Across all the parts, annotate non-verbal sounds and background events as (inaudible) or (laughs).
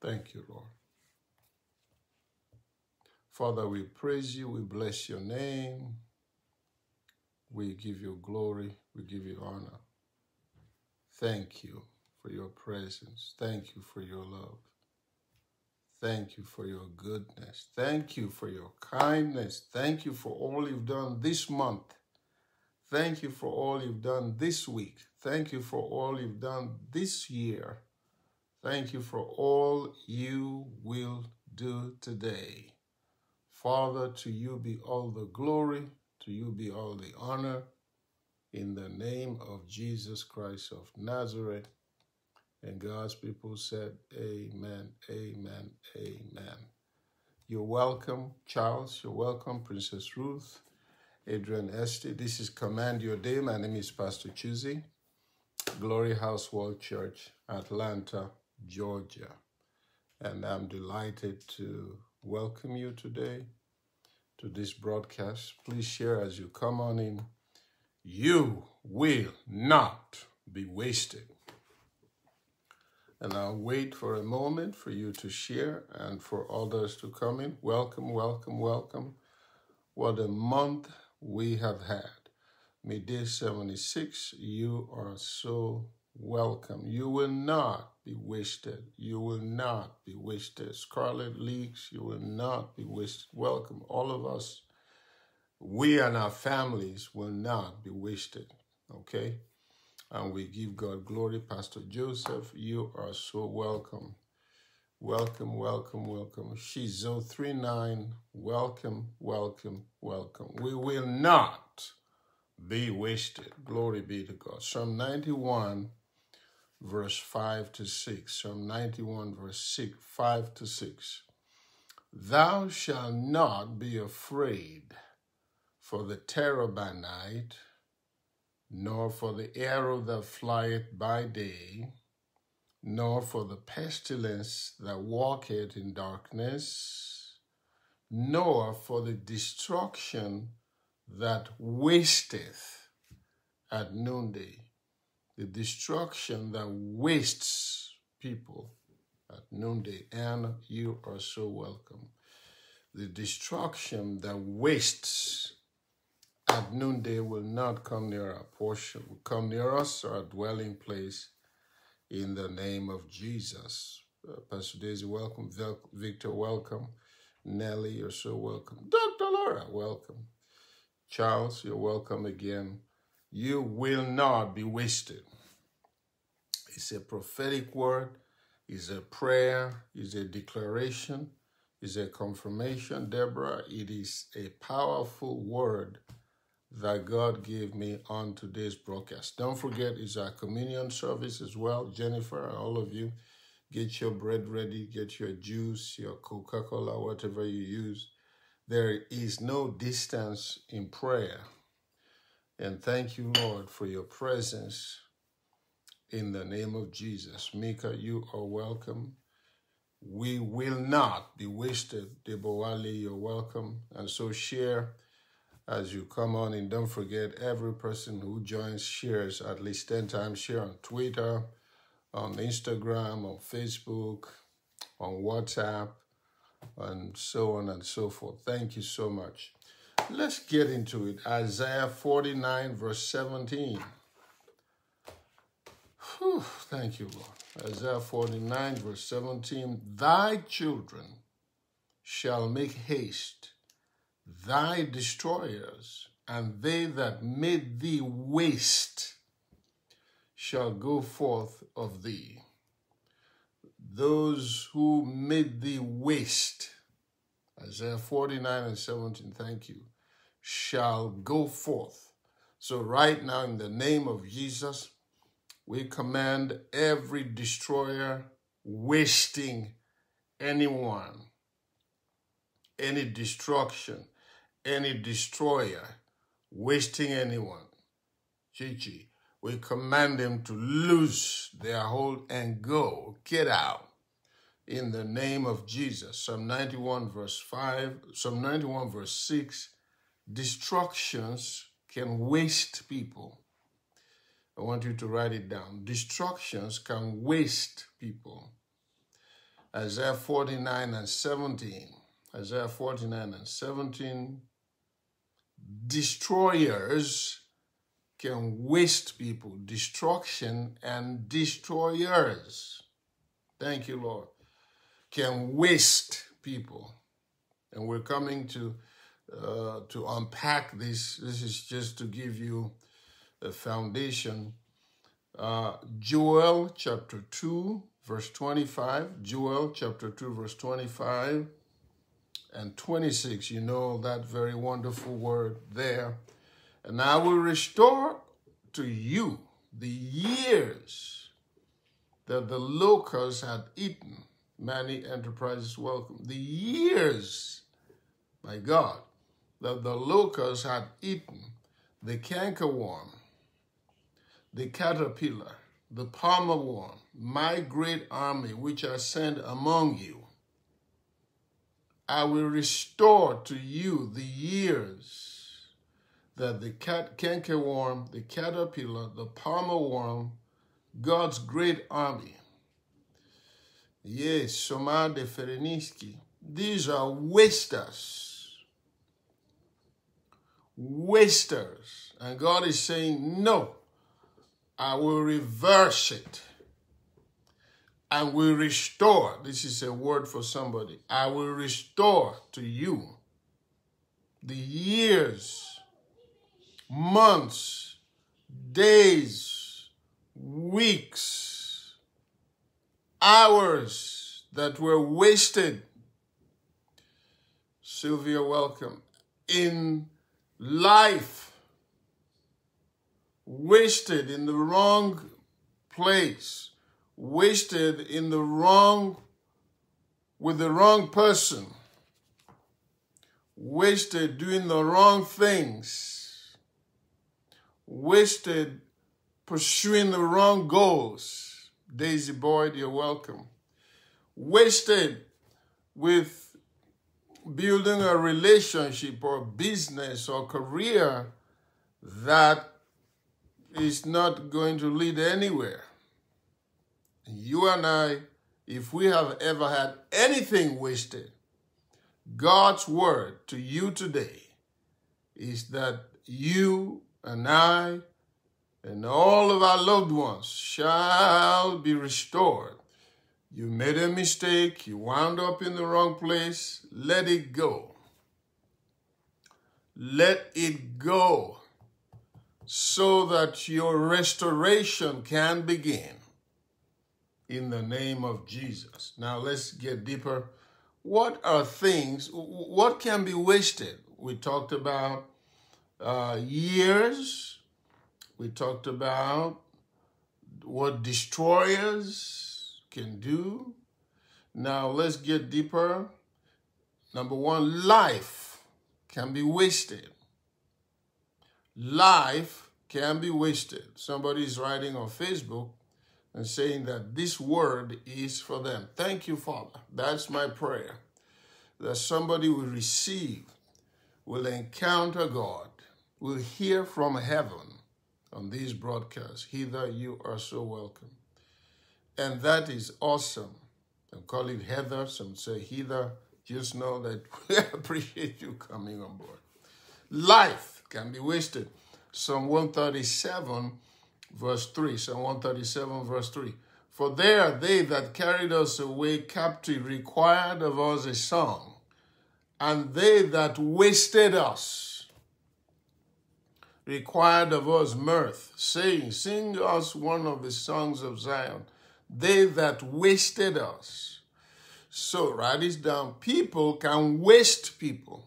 Thank you, Lord. Father, we praise you. We bless your name. We give you glory. We give you honor. Thank you for your presence. Thank you for your love. Thank you for your goodness. Thank you for your kindness. Thank you for all you've done this month. Thank you for all you've done this week. Thank you for all you've done this year. Thank you for all you will do today. Father, to you be all the glory, to you be all the honor. In the name of Jesus Christ of Nazareth. And God's people said, Amen, Amen, Amen. You're welcome, Charles. You're welcome, Princess Ruth, Adrian Estee. This is Command Your Day. My name is Pastor Chuzzy, Glory House World Church, Atlanta, Georgia. And I'm delighted to welcome you today to this broadcast. Please share as you come on in. You will not be wasted. And I'll wait for a moment for you to share and for others to come in. Welcome, welcome, welcome. What a month we have had. Midday 76, you are so welcome. You will not be wasted. You will not be wasted. Scarlet Leaks, you will not be wasted. Welcome, all of us. We and our families will not be wasted. Okay? and we give God glory. Pastor Joseph, you are so welcome. Welcome, welcome, welcome. She's 039. Welcome, welcome, welcome. We will not be wasted. Glory be to God. Psalm 91, verse 5 to 6. Psalm 91, verse 6, 5 to 6. Thou shalt not be afraid for the terror by night nor for the arrow that flieth by day, nor for the pestilence that walketh in darkness, nor for the destruction that wasteth at noonday. The destruction that wastes people at noonday. And you are so welcome. The destruction that wastes at noonday will not come near our portion, will come near us or our dwelling place in the name of Jesus. Uh, Pastor Daisy, welcome. Victor, welcome. Nelly, you're so welcome. Dr. Laura, welcome. Charles, you're welcome again. You will not be wasted. It's a prophetic word, it's a prayer, it's a declaration, it's a confirmation. Deborah, it is a powerful word that God gave me on today's broadcast. Don't forget, it's our communion service as well. Jennifer all of you, get your bread ready, get your juice, your Coca Cola, whatever you use. There is no distance in prayer. And thank you, Lord, for your presence in the name of Jesus. Mika, you are welcome. We will not be wasted. Debowale, you're welcome. And so share as you come on and don't forget every person who joins shares at least 10 times share on twitter on instagram on facebook on whatsapp and so on and so forth thank you so much let's get into it. Isaiah 49 verse 17 Whew, thank you lord. Isaiah 49 verse 17 thy children shall make haste thy destroyers, and they that made thee waste shall go forth of thee. Those who made thee waste, Isaiah 49 and 17, thank you, shall go forth. So, right now, in the name of Jesus, we command every destroyer wasting anyone, any destruction, any destroyer wasting anyone. Chichi, we command them to loose their hold and go, get out. In the name of Jesus. Psalm 91 verse 5, Psalm 91 verse 6, destructions can waste people. I want you to write it down. Destructions can waste people. Isaiah 49 and 17. Isaiah 49 and 17. Destroyers can waste people. Destruction and destroyers. Thank you, Lord. Can waste people. And we're coming to uh, to unpack this. This is just to give you a foundation. Uh, Joel chapter 2, verse 25. Joel chapter 2, verse 25 and 26. You know that very wonderful word there. And I will restore to you the years that the locusts had eaten. Many enterprises welcome. The years, my God, that the locusts had eaten, the cankerworm, the caterpillar, the palmer worm, my great army which I send among you. I will restore to you the years that the cat, cankerworm, the caterpillar, the palmer worm, God's great army. Yes, Soma de Fereniski. These are wasters. Wasters. And God is saying, no, I will reverse it and will restore. This is a word for somebody. I will restore to you the years, months, days, weeks, hours that were wasted. Sylvia, welcome. In life, wasted in the wrong place wasted in the wrong, with the wrong person, wasted doing the wrong things, wasted pursuing the wrong goals. Daisy Boyd, you're welcome. Wasted with building a relationship or business or career that is not going to lead anywhere you and I, if we have ever had anything wasted, God's word to you today is that you and I and all of our loved ones shall be restored. You made a mistake, you wound up in the wrong place, let it go. Let it go so that your restoration can begin in the name of Jesus. Now let's get deeper. What are things, what can be wasted? We talked about uh, years. We talked about what destroyers can do. Now let's get deeper. Number one, life can be wasted. Life can be wasted. Somebody's writing on Facebook, and saying that this word is for them. Thank you, Father. That's my prayer. That somebody will receive, will encounter God, will hear from heaven on these broadcasts. Hither, you are so welcome. And that is awesome. Some call it Heather, some say Heather. Just know that (laughs) we appreciate you coming on board. Life can be wasted. Psalm 137 verse 3. Psalm 137, verse 3. For there they that carried us away captive required of us a song, and they that wasted us required of us mirth, saying, Sing us one of the songs of Zion. They that wasted us. So write this down. People can waste people.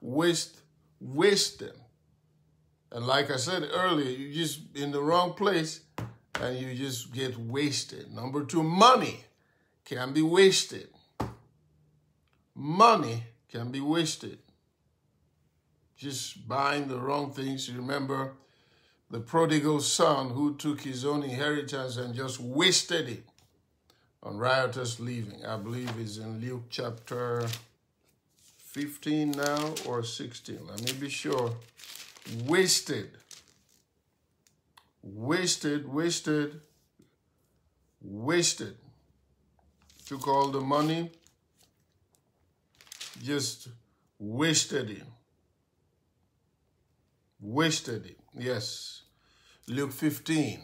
Waste, waste them. And like I said earlier, you just in the wrong place and you just get wasted. Number two, money can be wasted. Money can be wasted. Just buying the wrong things. You remember the prodigal son who took his own inheritance and just wasted it on riotous living. I believe it's in Luke chapter 15 now or 16. Let me be sure wasted, wasted, wasted, wasted. took all the money, just wasted it. Wasted it. Yes. Luke 15.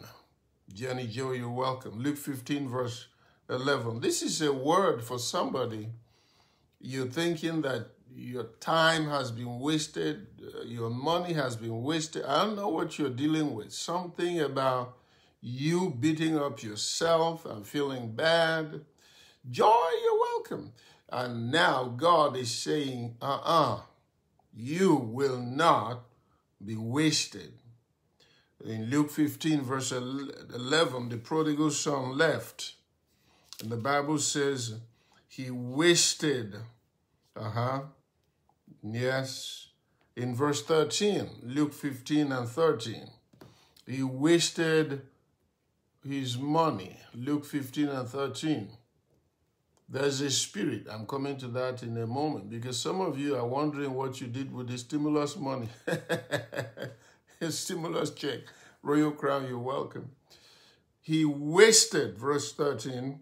Jenny Joe, you're welcome. Luke 15, verse 11. This is a word for somebody. You're thinking that your time has been wasted, uh, your money has been wasted. I don't know what you're dealing with. Something about you beating up yourself and feeling bad. Joy, you're welcome. And now God is saying, uh uh-uh, uh, you will not be wasted. In Luke 15, verse 11, the prodigal son left. And the Bible says he wasted. Uh huh. Yes. In verse 13, Luke 15 and 13, he wasted his money. Luke 15 and 13. There's a spirit. I'm coming to that in a moment because some of you are wondering what you did with the stimulus money. (laughs) a stimulus check. Royal Crown, you're welcome. He wasted, verse 13,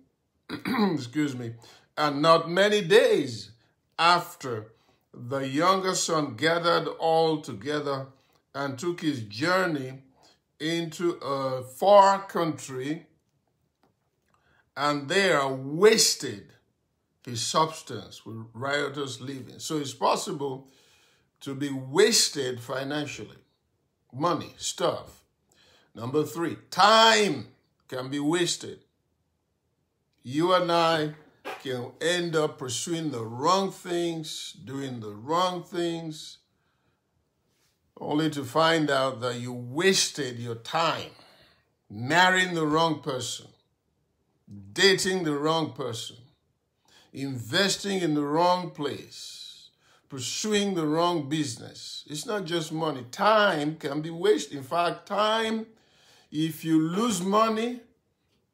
(clears throat) excuse me, and not many days after the younger son gathered all together and took his journey into a far country and there wasted his substance with riotous living. So it's possible to be wasted financially, money, stuff. Number three, time can be wasted. You and I can end up pursuing the wrong things, doing the wrong things, only to find out that you wasted your time marrying the wrong person, dating the wrong person, investing in the wrong place, pursuing the wrong business. It's not just money. Time can be wasted. In fact, time, if you lose money,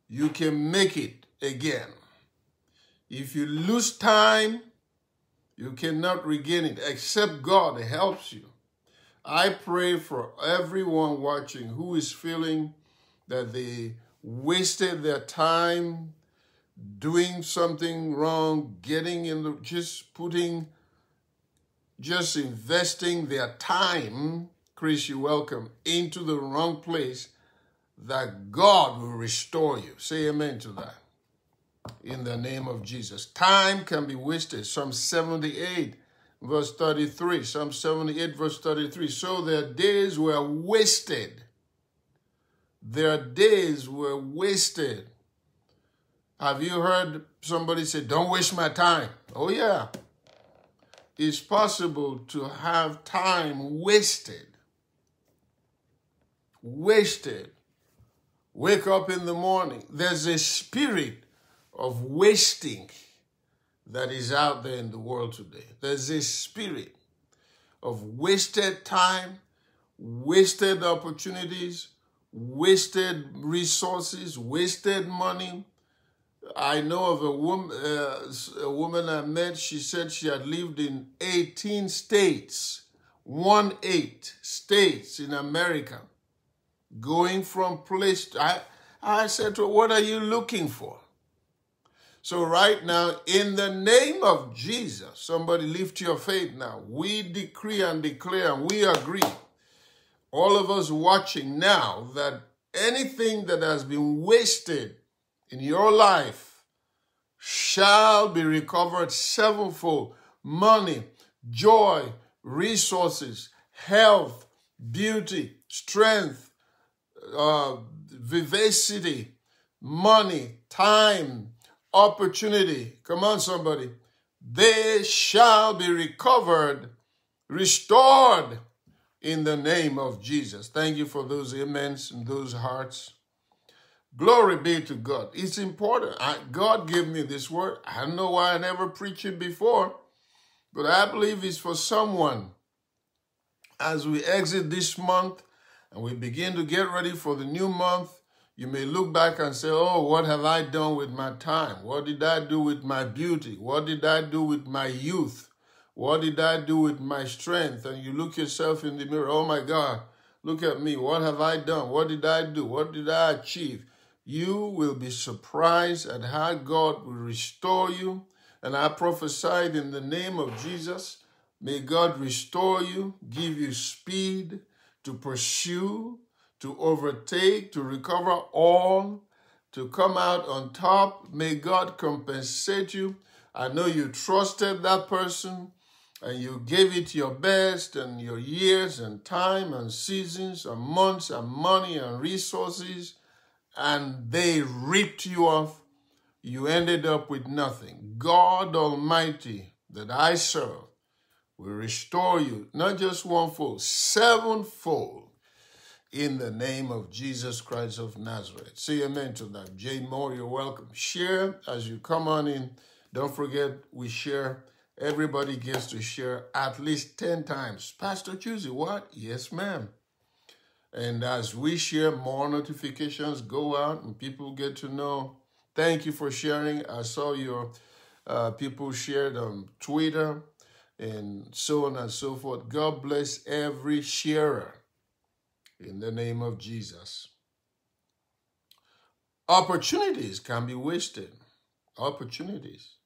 you can make it again. If you lose time, you cannot regain it except God helps you. I pray for everyone watching who is feeling that they wasted their time doing something wrong, getting in the, just putting, just investing their time, Chris, you welcome, into the wrong place, that God will restore you. Say amen to that. In the name of Jesus. Time can be wasted. Psalm 78, verse 33. Psalm 78, verse 33. So their days were wasted. Their days were wasted have you heard somebody say, Don't waste my time? Oh, yeah. It's possible to have time wasted. Wasted. Wake up in the morning. There's a spirit of wasting that is out there in the world today. There's a spirit of wasted time, wasted opportunities, wasted resources, wasted money, I know of a woman, uh, a woman I met. She said she had lived in 18 states, one eight states in America, going from place. To, I I said to her, "What are you looking for?" So right now, in the name of Jesus, somebody lift your faith now. We decree and declare, and we agree, all of us watching now, that anything that has been wasted in your life shall be recovered sevenfold money, joy, resources, health, beauty, strength, uh, vivacity, money, time, opportunity. Come on, somebody. They shall be recovered, restored in the name of Jesus. Thank you for those amens and those hearts. Glory be to God. It's important. I, God gave me this word. I don't know why I never preached it before, but I believe it's for someone. As we exit this month and we begin to get ready for the new month, you may look back and say, Oh, what have I done with my time? What did I do with my beauty? What did I do with my youth? What did I do with my strength? And you look yourself in the mirror, Oh my God, look at me. What have I done? What did I do? What did I achieve? You will be surprised at how God will restore you. And I prophesied in the name of Jesus, may God restore you, give you speed to pursue, to overtake, to recover all, to come out on top. May God compensate you. I know you trusted that person and you gave it your best and your years and time and seasons and months and money and resources, and they ripped you off, you ended up with nothing. God Almighty that I serve will restore you, not just one fold, sevenfold in the name of Jesus Christ of Nazareth. Say amen to that. Jane Moore, you're welcome. Share as you come on in. Don't forget, we share everybody gets to share at least 10 times. Pastor Tuesday, what? Yes, ma'am. And as we share, more notifications go out and people get to know. Thank you for sharing. I saw your uh, people shared on Twitter and so on and so forth. God bless every sharer in the name of Jesus. Opportunities can be wasted. Opportunities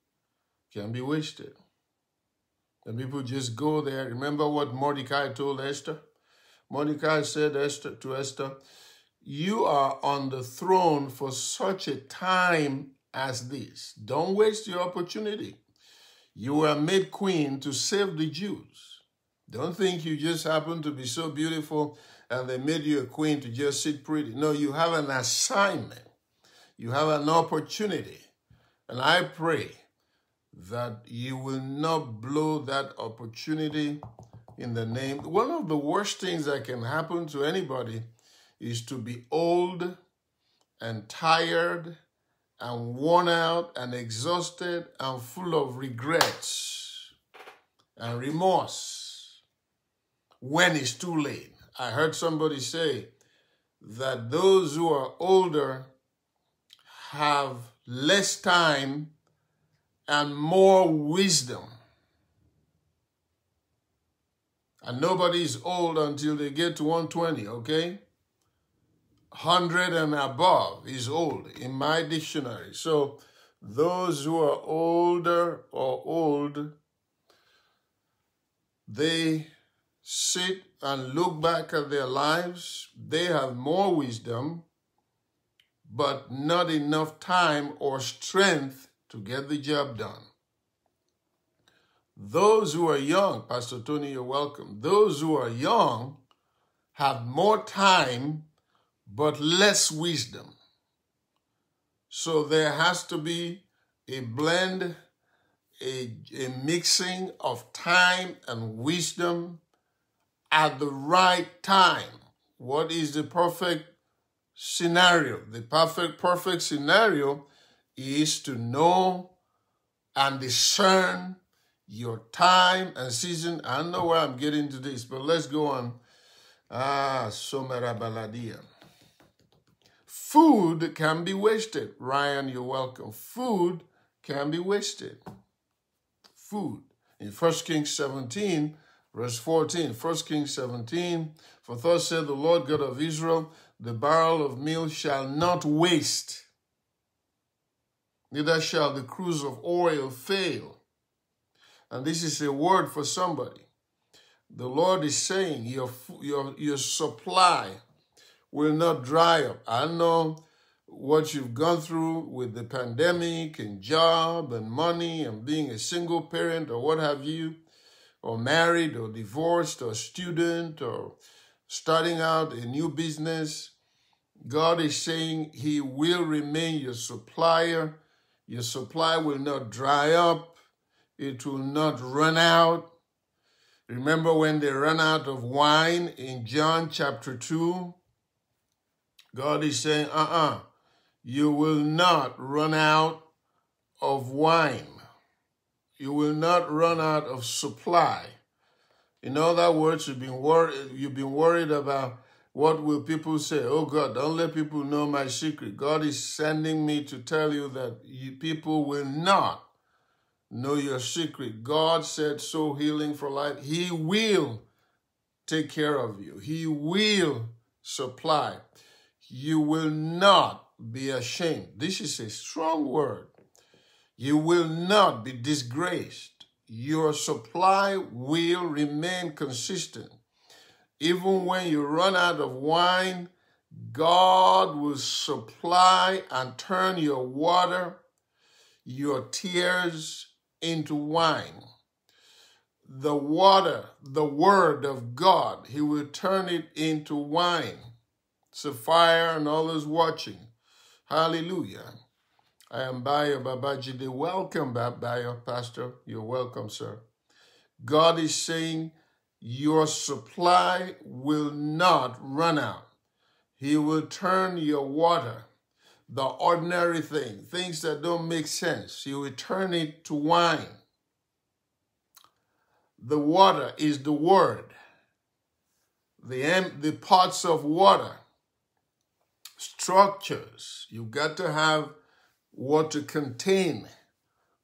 can be wasted. And people just go there. Remember what Mordecai told Esther? Mordecai said Esther, to Esther, You are on the throne for such a time as this. Don't waste your opportunity. You were made queen to save the Jews. Don't think you just happen to be so beautiful and they made you a queen to just sit pretty. No, you have an assignment. You have an opportunity. And I pray that you will not blow that opportunity in the name. One of the worst things that can happen to anybody is to be old and tired and worn out and exhausted and full of regrets and remorse when it's too late. I heard somebody say that those who are older have less time and more wisdom. And nobody is old until they get to 120, okay? 100 and above is old in my dictionary. So those who are older or old, they sit and look back at their lives. They have more wisdom, but not enough time or strength to get the job done. Those who are young, Pastor Tony, you're welcome. Those who are young have more time but less wisdom. So there has to be a blend, a, a mixing of time and wisdom at the right time. What is the perfect scenario? The perfect, perfect scenario is to know and discern your time and season. I don't know where I'm getting to this, but let's go on. Ah, Somera Baladia. Food can be wasted. Ryan, you're welcome. Food can be wasted. Food. In 1 Kings 17, verse 14, 1 Kings 17, For thus said the Lord God of Israel, the barrel of meal shall not waste neither shall the cruse of oil fail. And this is a word for somebody. The Lord is saying your, your, your supply will not dry up. I know what you've gone through with the pandemic and job and money and being a single parent or what have you, or married or divorced or student or starting out a new business. God is saying He will remain your supplier your supply will not dry up. It will not run out. Remember when they ran out of wine in John chapter 2? God is saying, uh uh-uh, uh, you will not run out of wine. You will not run out of supply. In other words, you've been worried, you've been worried about what will people say? Oh God, don't let people know my secret. God is sending me to tell you that you, people will not know your secret. God said so healing for life. He will take care of you. He will supply. You will not be ashamed. This is a strong word. You will not be disgraced. Your supply will remain consistent. Even when you run out of wine, God will supply and turn your water, your tears into wine. The water, the word of God, He will turn it into wine. Sapphire and all those watching. Hallelujah. I am Bayo Babajide. Welcome, Bayo Pastor. You're welcome, sir. God is saying your supply will not run out. He will turn your water, the ordinary thing, things that don't make sense, You will turn it to wine. The water is the word. The, the pots of water, structures. You've got to have what to contain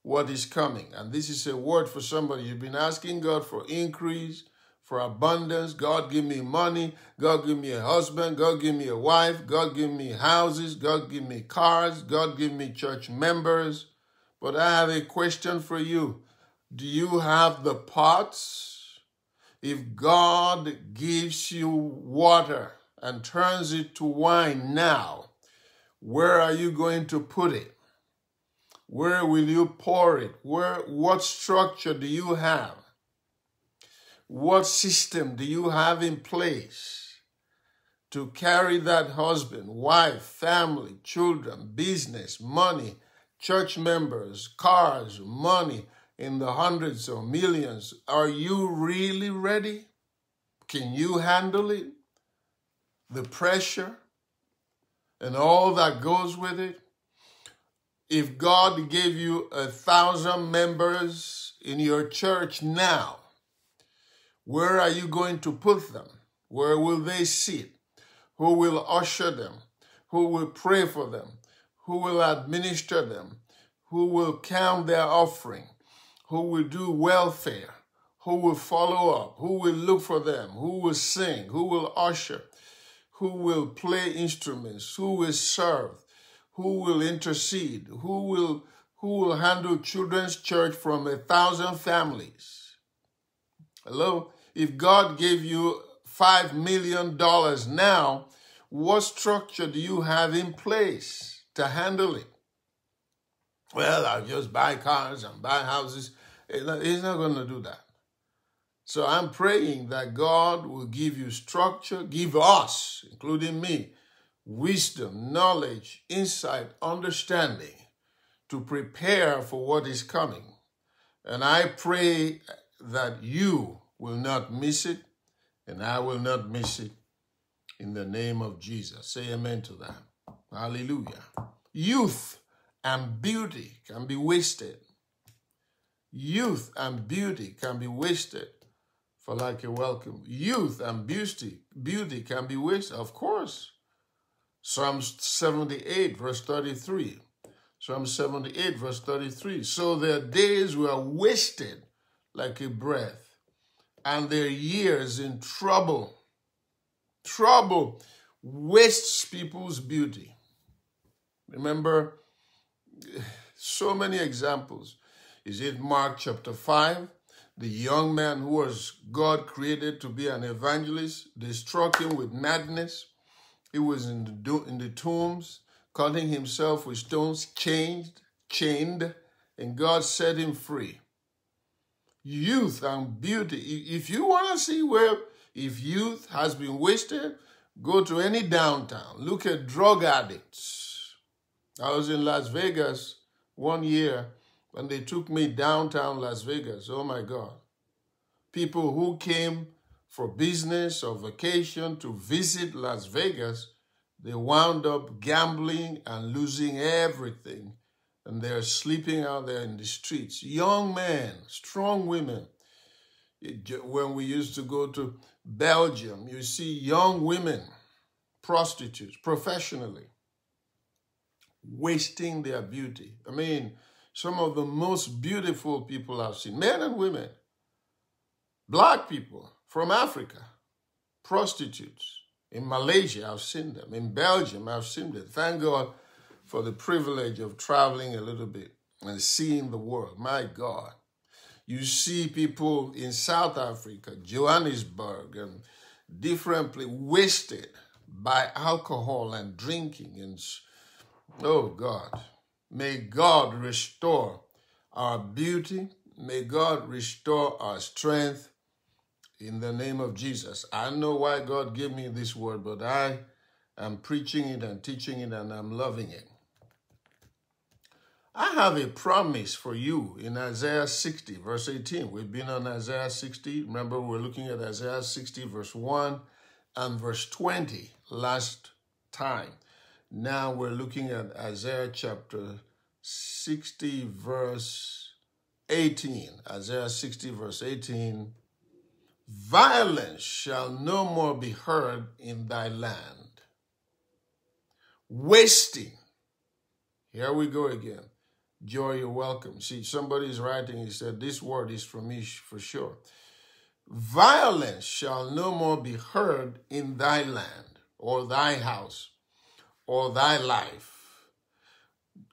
what is coming. And this is a word for somebody. You've been asking God for increase, for abundance. God, give me money. God, give me a husband. God, give me a wife. God, give me houses. God, give me cars. God, give me church members. But I have a question for you. Do you have the pots? If God gives you water and turns it to wine now, where are you going to put it? Where will you pour it? Where what structure do you have? What system do you have in place to carry that husband, wife, family, children, business, money, church members, cars, money in the hundreds or millions? Are you really ready? Can you handle it? The pressure and all that goes with it? If God gave you a thousand members in your church now, where are you going to put them? Where will they sit? Who will usher them? Who will pray for them? Who will administer them? Who will count their offering? Who will do welfare? Who will follow up? Who will look for them? Who will sing? Who will usher? Who will play instruments? Who will serve? Who will intercede? Who will, who will handle children's church from a thousand families? Hello? If God gave you $5 million now, what structure do you have in place to handle it? Well, I'll just buy cars and buy houses. He's not going to do that. So I'm praying that God will give you structure, give us, including me, wisdom, knowledge, insight, understanding to prepare for what is coming. And I pray that you will not miss it, and I will not miss it in the name of Jesus. Say amen to that. Hallelujah. Youth and beauty can be wasted. Youth and beauty can be wasted for like a welcome. Youth and beauty, beauty can be wasted, of course. Psalms 78, verse 33. Psalm 78, verse 33. So their days were wasted like a breath, and their years in trouble. Trouble wastes people's beauty. Remember, so many examples. Is it Mark chapter 5? The young man who was God created to be an evangelist, they struck him with madness. He was in the, in the tombs, cutting himself with stones, chained, chained, and God set him free youth and beauty. If you want to see where, if youth has been wasted, go to any downtown. Look at drug addicts. I was in Las Vegas one year when they took me downtown Las Vegas. Oh my God. People who came for business or vacation to visit Las Vegas, they wound up gambling and losing everything and they're sleeping out there in the streets. Young men, strong women. When we used to go to Belgium, you see young women, prostitutes, professionally, wasting their beauty. I mean, some of the most beautiful people I've seen, men and women, black people from Africa, prostitutes. In Malaysia, I've seen them. In Belgium, I've seen them. Thank God for the privilege of traveling a little bit and seeing the world. My God. You see people in South Africa, Johannesburg, and differently wasted by alcohol and drinking. And oh God, may God restore our beauty. May God restore our strength in the name of Jesus. I know why God gave me this word, but I am preaching it and teaching it and I'm loving it. I have a promise for you in Isaiah 60, verse 18. We've been on Isaiah 60. Remember, we're looking at Isaiah 60, verse 1 and verse 20 last time. Now we're looking at Isaiah chapter 60, verse 18. Isaiah 60, verse 18. Violence shall no more be heard in thy land. Wasting. Here we go again Joy, you're welcome. See, somebody's writing, he said, This word is for me for sure. Violence shall no more be heard in thy land, or thy house, or thy life,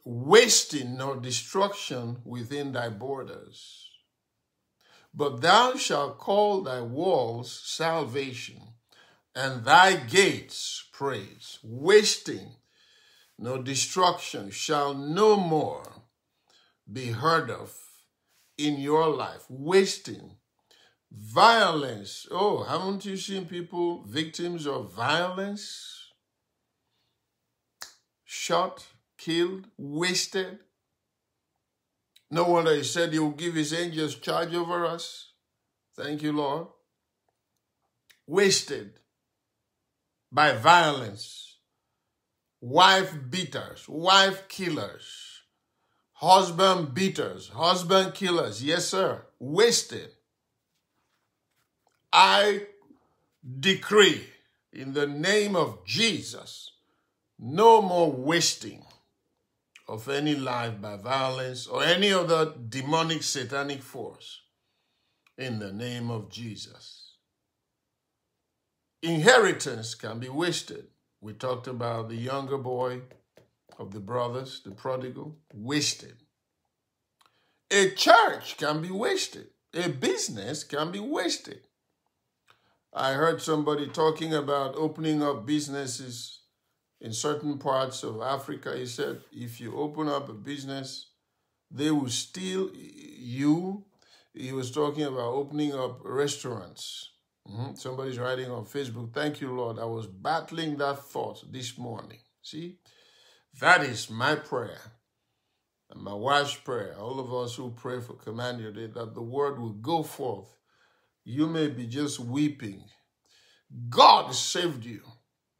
wasting nor destruction within thy borders. But thou shalt call thy walls salvation, and thy gates praise. Wasting nor destruction shall no more be heard of in your life, wasting, violence. Oh, haven't you seen people victims of violence? Shot, killed, wasted. No wonder he said he will give his angels charge over us. Thank you, Lord. Wasted by violence, wife beaters, wife killers husband beaters, husband killers, yes, sir, wasted. I decree in the name of Jesus no more wasting of any life by violence or any other demonic satanic force in the name of Jesus. Inheritance can be wasted. We talked about the younger boy of the brothers, the prodigal, wasted. A church can be wasted. A business can be wasted. I heard somebody talking about opening up businesses in certain parts of Africa. He said, if you open up a business, they will steal you. He was talking about opening up restaurants. Mm-hmm. Somebody's writing on Facebook, thank you, Lord. I was battling that thought this morning. See? That is my prayer and my wife's prayer. All of us who pray for Command Your Day, that the word will go forth. You may be just weeping. God saved you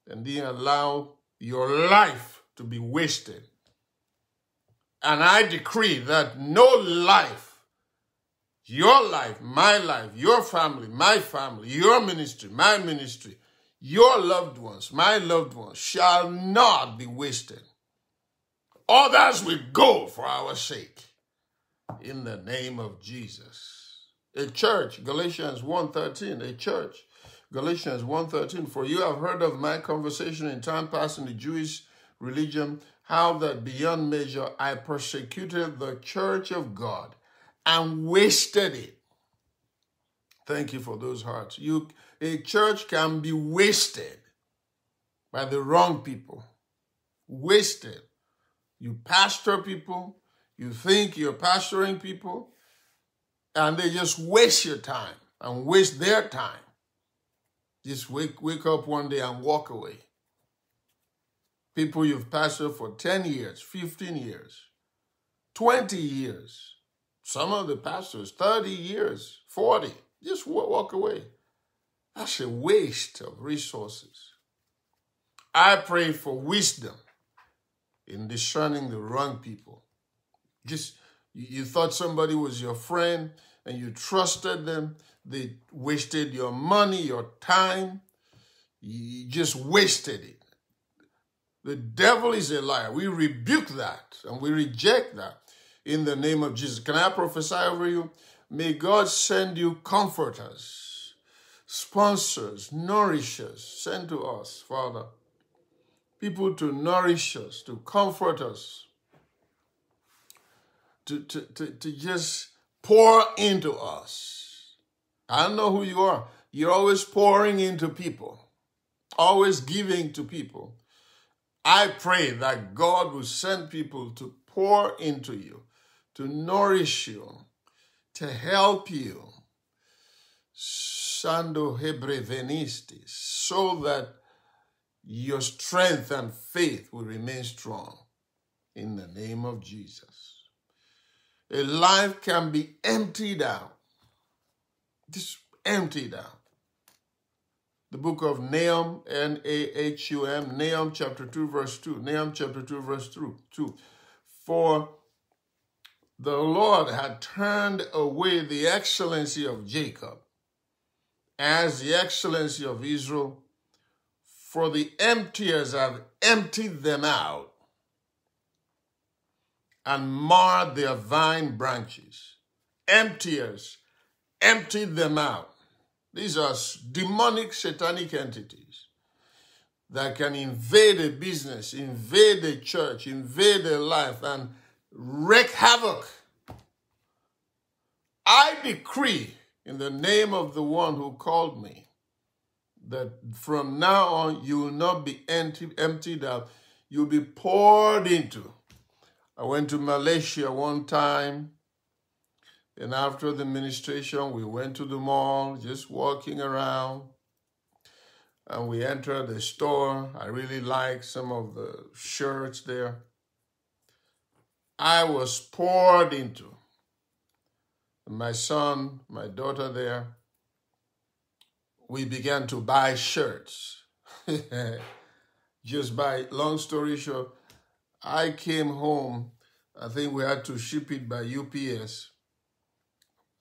and didn't allow your life to be wasted. And I decree that no life, your life, my life, your family, my family, your ministry, my ministry, your loved ones, my loved ones shall not be wasted. Others will go for our sake in the name of Jesus. A church, Galatians 1.13, a church, Galatians 1.13, for you have heard of my conversation in time past in the Jewish religion, how that beyond measure I persecuted the church of God and wasted it. Thank you for those hearts. You, a church can be wasted by the wrong people. Wasted you pastor people, you think you're pastoring people, and they just waste your time and waste their time. Just wake, wake up one day and walk away. People you've pastored for 10 years, 15 years, 20 years. Some of the pastors, 30 years, 40. Just walk away. That's a waste of resources. I pray for wisdom in discerning the wrong people. Just you thought somebody was your friend and you trusted them. They wasted your money, your time. You just wasted it. The devil is a liar. We rebuke that and we reject that in the name of Jesus. Can I prophesy over you? May God send you comforters, sponsors, nourishers. Send to us, Father people to nourish us, to comfort us, to, to, to, to just pour into us. I don't know who you are. You're always pouring into people, always giving to people. I pray that God will send people to pour into you, to nourish you, to help you. Sando Hebre Venisti, so that your strength and faith will remain strong in the name of Jesus. A life can be emptied out, just emptied out. The book of Nahum, N A H U M, Nahum chapter 2, verse 2. Nahum chapter 2, verse 2. For the Lord had turned away the excellency of Jacob as the excellency of Israel, for the emptiers have emptied them out and marred their vine branches. Emptiers emptied them out. These are demonic satanic entities that can invade a business, invade a church, invade a life, and wreak havoc. I decree in the name of the one who called me that from now on you will not be empty, emptied out, you'll be poured into. I went to Malaysia one time, and after the ministration, we went to the mall, just walking around. And we entered the store. I really liked some of the shirts there. I was poured into. My son, my daughter there, we began to buy shirts. (laughs) Just by long story short, I came home. I think we had to ship it by UPS.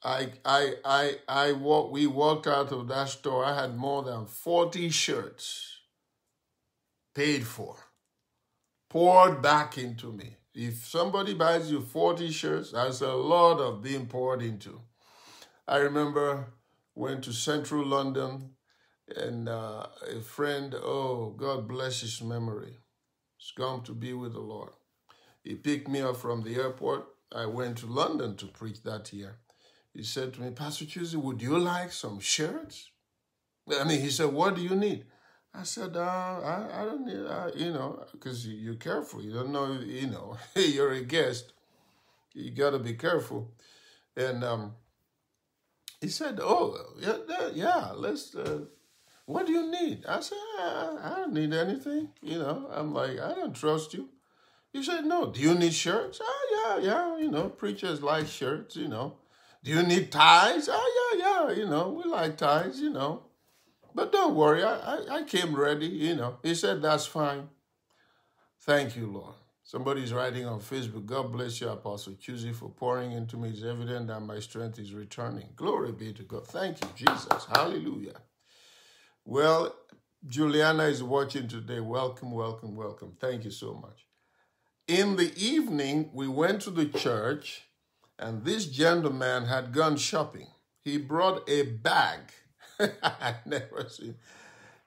I I I I walk, we walked out of that store. I had more than 40 shirts paid for, poured back into me. If somebody buys you 40 shirts, that's a lot of being poured into. I remember went to central London and uh, a friend, oh, God bless his memory, has gone to be with the Lord. He picked me up from the airport. I went to London to preach that year. He said to me, Pastor Chuzzy, would you like some shirts? I mean, he said, what do you need? I said, uh, I, I don't need, uh, you know, because you're careful. You don't know, you know, (laughs) you're a guest. You got to be careful. And um, he said, oh, yeah, yeah let's, uh, what do you need? I said, I, I don't need anything. You know, I'm like, I don't trust you. He said, no, do you need shirts? Oh, yeah, yeah, you know, preachers like shirts, you know. Do you need ties? Oh, yeah, yeah, you know, we like ties, you know. But don't worry, I, I, I came ready, you know. He said, That's fine. Thank you, Lord. Somebody's writing on Facebook, God bless you, Apostle Chuzzy, for pouring into me. It's evident that my strength is returning. Glory be to God. Thank you, Jesus. Hallelujah. Well, Juliana is watching today. Welcome, welcome, welcome. Thank you so much. In the evening, we went to the church, and this gentleman had gone shopping. He brought a bag (laughs) I never seen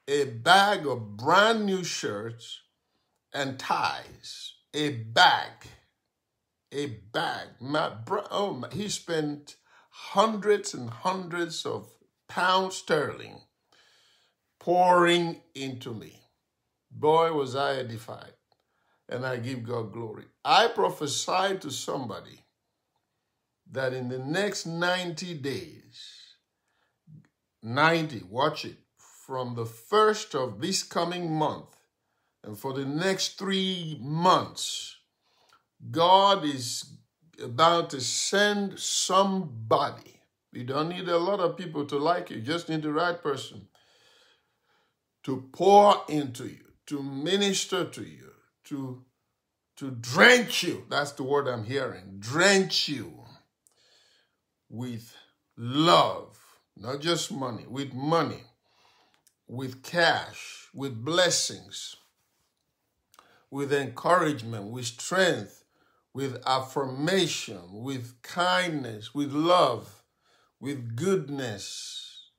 a bag of brand new shirts and ties. A bag, a bag. My bro, oh, my, he spent hundreds and hundreds of pounds sterling pouring into me. Boy, was I edified, and I give God glory. I prophesied to somebody that in the next 90 days, 90, watch it, from the first of this coming month and for the next three months, God is about to send somebody. You don't need a lot of people to like you, you just need the right person to pour into you, to minister to you, to, to drench you. That's the word I'm hearing. Drench you with love not just money, with money, with cash, with blessings, with encouragement, with strength, with affirmation, with kindness, with love, with goodness.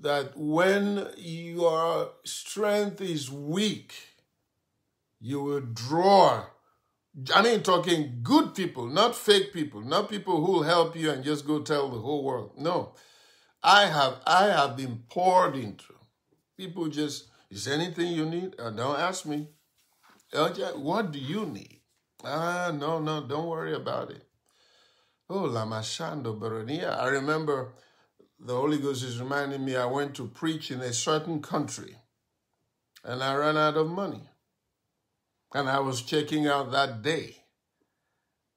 That when your strength is weak, You will draw. I mean, talking good people, not fake people, not people who will help you and just go tell the whole world. No. I have I have been poured into. People just, is anything you need? Uh, don't ask me. What do you need? Ah, no, no, don't worry about it. Oh, la Lamashando Baronia. I remember the Holy Ghost is reminding me I went to preach in a certain country and I ran out of money. And I was checking out that day.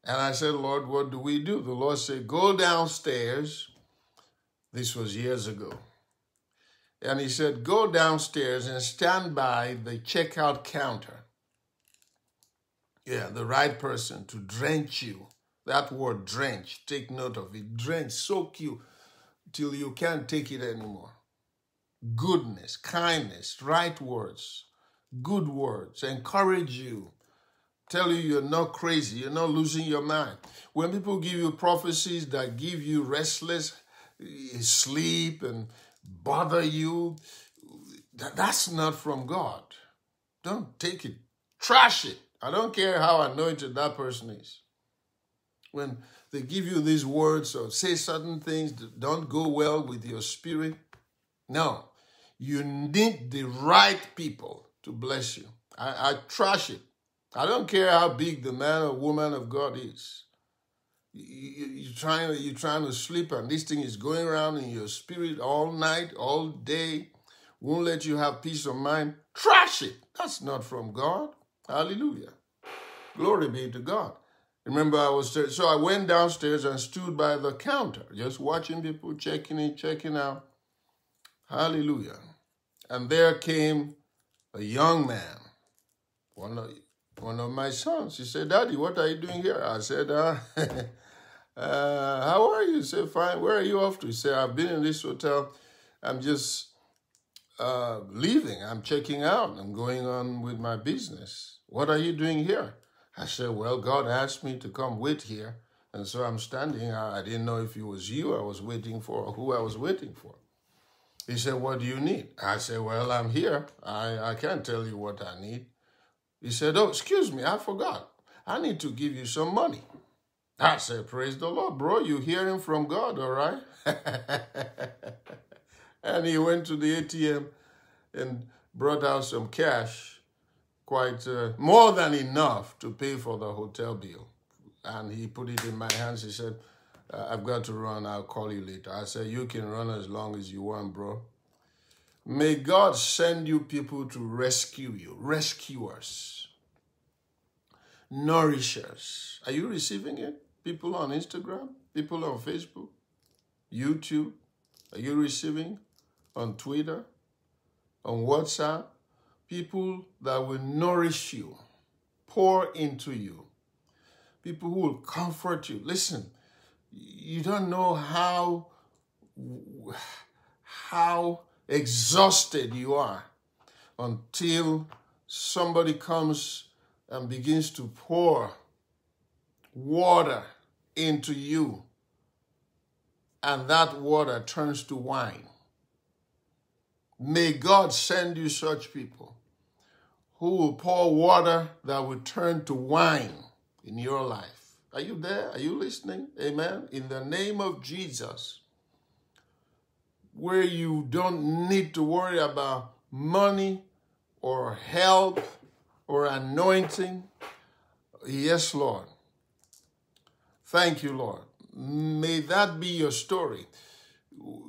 And I said, Lord, what do we do? The Lord said, Go downstairs. This was years ago. And He said, Go downstairs and stand by the checkout counter. Yeah, the right person to drench you. That word drench, take note of it. Drench, soak you till you can't take it anymore. Goodness, kindness, right words, good words, encourage you, tell you you're not crazy, you're not losing your mind. When people give you prophecies that give you restless eh, sleep and bother you, that's not from God. Don't take it, trash it. I don't care how anointed that person is. When they give you these words or say certain things that don't go well with your spirit. No, you need the right people to bless you. I, I trash it. I don't care how big the man or woman of God is. You, you, are trying, you're trying to sleep, and this thing is going around in your spirit all night, all day, won't let you have peace of mind. Trash it. That's not from God. Hallelujah. Glory be to God. Remember, I was so I went downstairs and stood by the counter, just watching people checking in, checking out. Hallelujah. And there came a young man, one of, one of my sons. He said, Daddy, what are you doing here? I said, uh, (laughs) uh, How are you? He said, Fine. Where are you off to? He said, I've been in this hotel. I'm just uh, leaving. I'm checking out. I'm going on with my business. What are you doing here? I said, Well, God asked me to come wait here. And so I'm standing. I, didn't know if it was you I was waiting for or who I was waiting for. He said, What do you need? I said, Well, I'm here. I, I can't tell you what I need. He said, Oh, excuse me, I forgot. I need to give you some money. I said, Praise the Lord, bro. You hearing from God, all right? (laughs) and he went to the ATM and brought out some cash quite uh, more than enough to pay for the hotel bill. And he put it in my hands. He said, uh, I've got to run. I'll call you later. I said, You can run as long as you want, bro. May God send you people to rescue you, rescuers, nourishers. Are you receiving it? People on Instagram, people on Facebook, YouTube. Are you receiving on Twitter, on WhatsApp? People that will nourish you, pour into you, people who will comfort you. Listen, you don't know how how exhausted you are until somebody comes and begins to pour water into you and that water turns to wine. May God send you such people who will pour water that will turn to wine in your life. Are you there? Are you listening? Amen. In the name of Jesus, where you don't need to worry about money or help or anointing. Yes, Lord. Thank you, Lord. May that be your story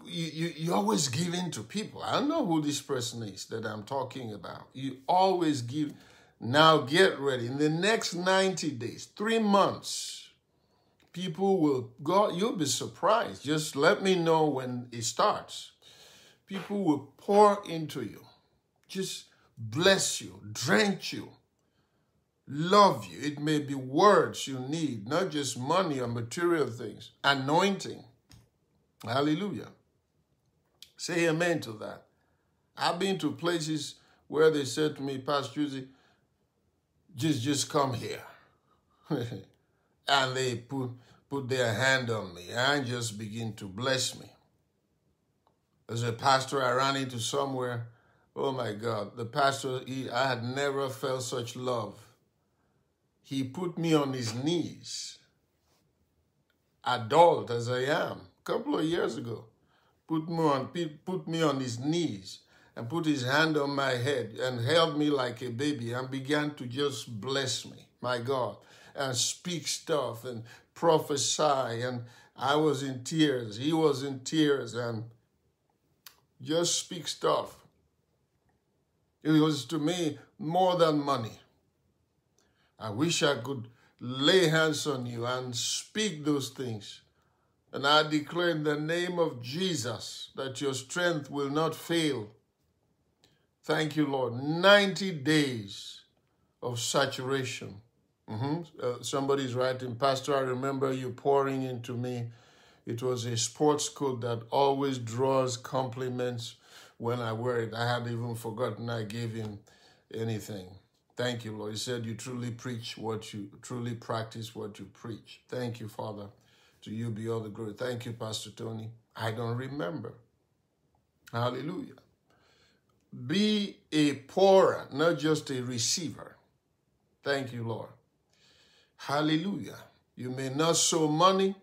you, you, you always give in to people. I don't know who this person is that I'm talking about. You always give. Now get ready. In the next 90 days, three months, people will go. You'll be surprised. Just let me know when it starts. People will pour into you, just bless you, drench you, love you. It may be words you need, not just money or material things, anointing Hallelujah. Say amen to that. I've been to places where they said to me, Pastor just just come here. (laughs) and they put put their hand on me and just begin to bless me. As a pastor, I ran into somewhere. Oh my God, the pastor, he, I had never felt such love. He put me on his knees, adult as I am, couple of years ago, put me on, put me on his knees and put his hand on my head and held me like a baby and began to just bless me, my God, and speak stuff and prophesy. And I was in tears. He was in tears and just speak stuff. It was to me more than money. I wish I could lay hands on you and speak those things. And I declare in the name of Jesus that your strength will not fail. Thank you, Lord. 90 days of saturation. Mm-hmm. Uh, somebody's writing, Pastor, I remember you pouring into me. It was a sports coat that always draws compliments when I wear it. I had even forgotten I gave him anything. Thank you, Lord. He said, You truly preach what you truly practice what you preach. Thank you, Father. To you be all the glory. Thank you, Pastor Tony. I don't remember. Hallelujah. Be a pourer, not just a receiver. Thank you, Lord. Hallelujah. You may not sow money,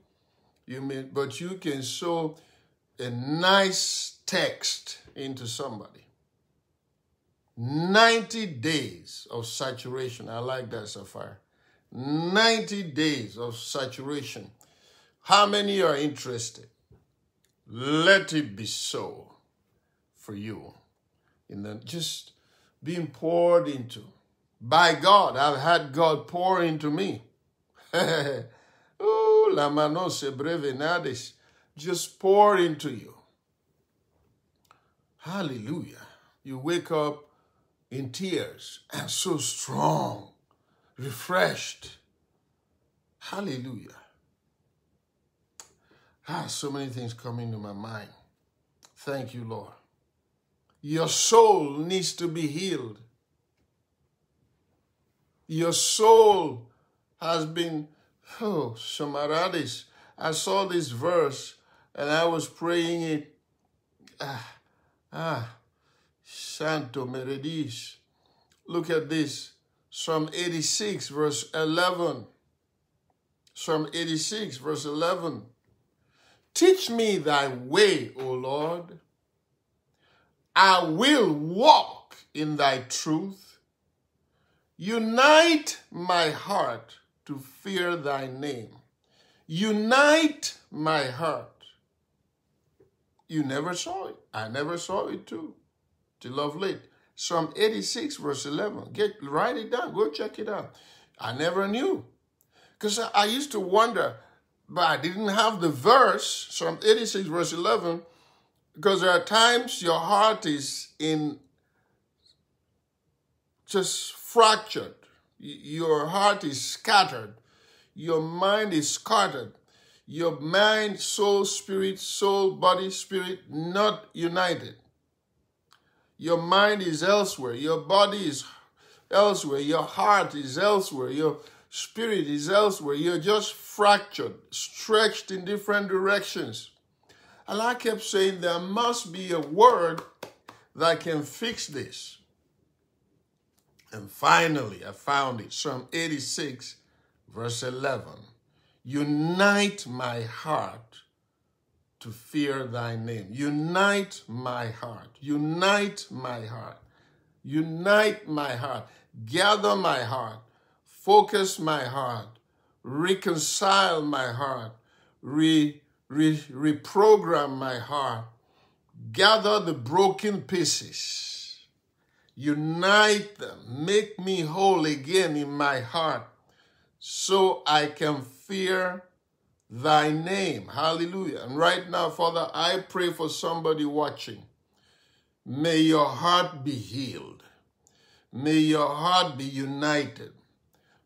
you may, but you can sow a nice text into somebody. 90 days of saturation. I like that, Sapphire. 90 days of saturation. How many are interested? Let it be so for you. And then just being poured into. By God, I've had God pour into me. (laughs) oh, la mano se brevenades. Just pour into you. Hallelujah. You wake up in tears and so strong, refreshed. Hallelujah. Ah, so many things come into my mind. Thank you, Lord. Your soul needs to be healed. Your soul has been, oh, Samaradis. I saw this verse and I was praying it. Ah, ah, Santo Meredis. Look at this. Psalm 86, verse 11. Psalm 86, verse 11. Teach me thy way, O Lord. I will walk in thy truth. Unite my heart to fear thy name. Unite my heart. You never saw it. I never saw it too. To love late. Psalm 86, verse 11. Get Write it down. Go check it out. I never knew. Because I used to wonder, but I didn't have the verse, Psalm 86, verse 11, because there are times your heart is in just fractured. Your heart is scattered. Your mind is scattered. Your mind, soul, spirit, soul, body, spirit, not united. Your mind is elsewhere. Your body is elsewhere. Your heart is elsewhere. Your spirit is elsewhere. You're just fractured, stretched in different directions. And I kept saying there must be a word that can fix this. And finally, I found it Psalm 86, verse 11. Unite my heart to fear thy name. Unite my heart. Unite my heart. Unite my heart. Gather my heart. Focus my heart. Reconcile my heart. Re re- reprogram my heart, gather the broken pieces, unite them, make me whole again in my heart, so I can fear thy name. Hallelujah. And right now, Father, I pray for somebody watching. May your heart be healed. May your heart be united.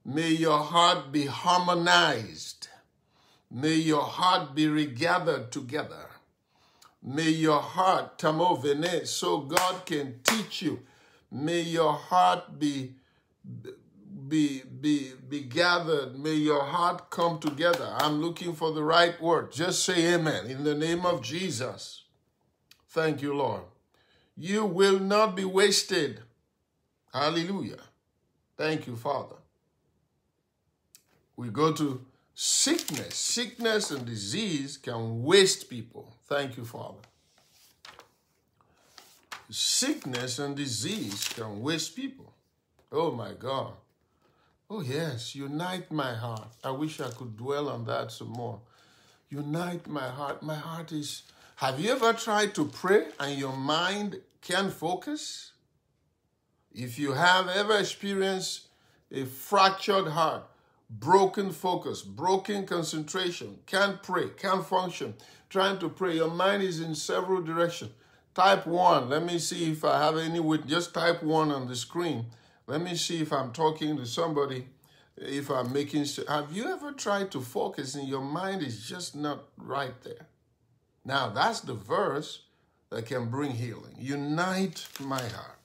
May your heart be harmonized. May your heart be regathered together. May your heart, tamovene, so God can teach you. May your heart be, be, be, be gathered. May your heart come together. I'm looking for the right word. Just say amen in the name of Jesus. Thank you, Lord. You will not be wasted. Hallelujah. Thank you, Father. We go to sickness. Sickness and disease can waste people. Thank you, Father. Sickness and disease can waste people. Oh my God. Oh, yes, unite my heart. I wish I could dwell on that some more. Unite my heart. My heart is. Have you ever tried to pray and your mind can't focus? If you have ever experienced a fractured heart, broken focus, broken concentration, can't pray, can't function, trying to pray, your mind is in several directions. Type one. Let me see if I have any with just type one on the screen. Let me see if I'm talking to somebody, if I'm making have you ever tried to focus and your mind is just not right there? Now that's the verse that can bring healing. Unite my heart.